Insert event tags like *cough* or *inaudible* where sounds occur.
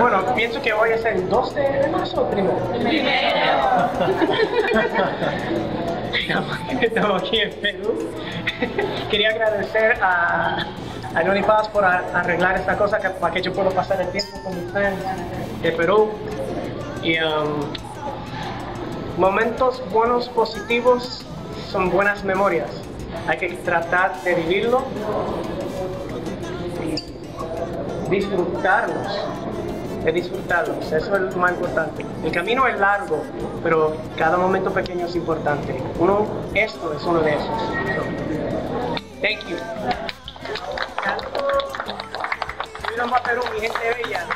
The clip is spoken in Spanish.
Bueno, pienso que hoy es el 2 de marzo o primero. *laughs* Estamos aquí en Perú. Quería agradecer a, a Noni Paz por a- arreglar esta cosa que- para que yo pueda pasar el tiempo con mis fans de Perú. Y um, momentos buenos, positivos, son buenas memorias. Hay que tratar de vivirlo y disfrutarlos. De disfrutarlos, eso es lo más importante. El camino es largo, pero cada momento pequeño es importante. Uno, esto es uno de esos. So, thank you. Viva Perú, mi gente bella.